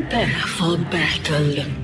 Prepare for battle.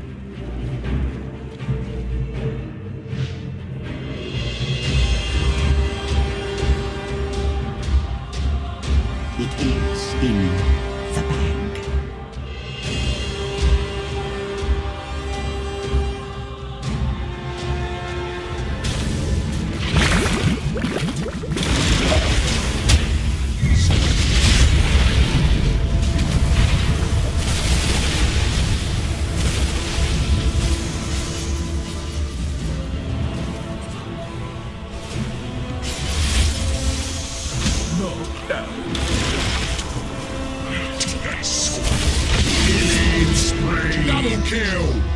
Double kill!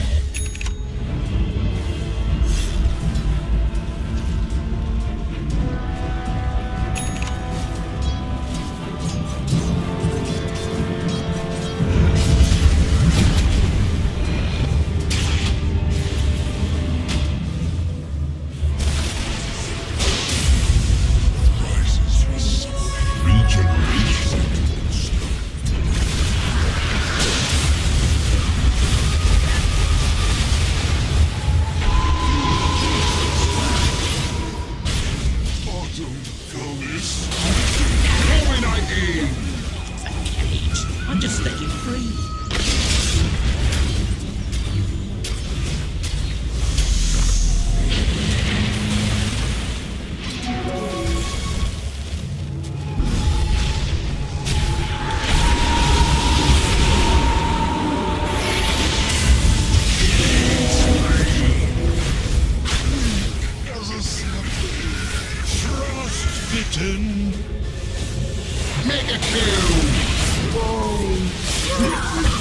Yeah.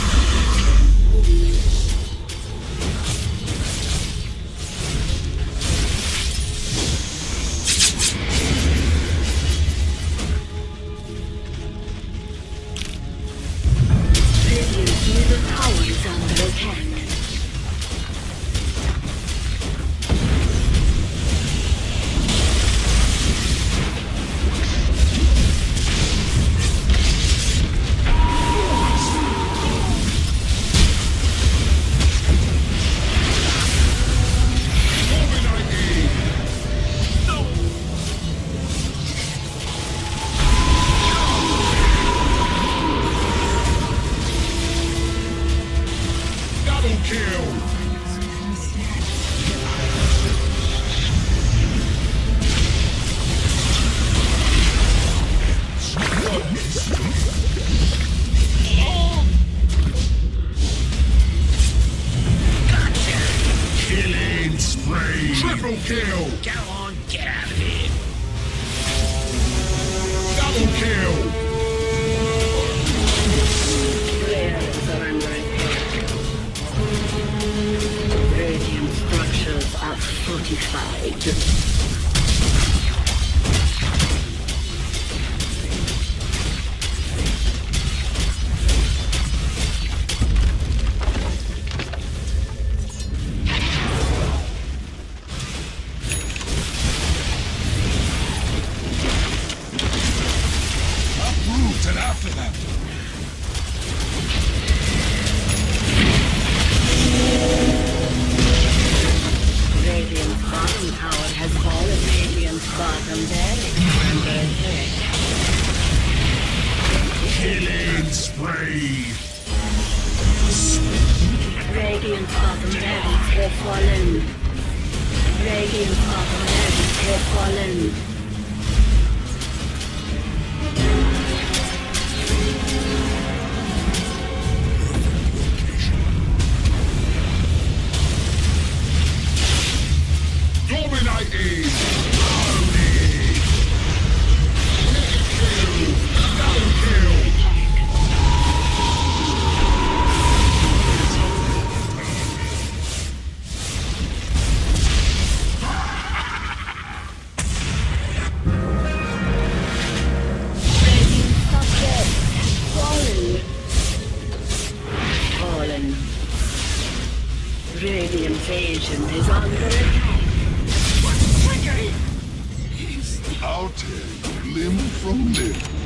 Kill! Killing spree! Triple kill! Go on, get out are Radiant's bottom barracks have fallen. Radiant's bottom barracks has fallen. Ancient is under attack. I'll tear you limb from limb.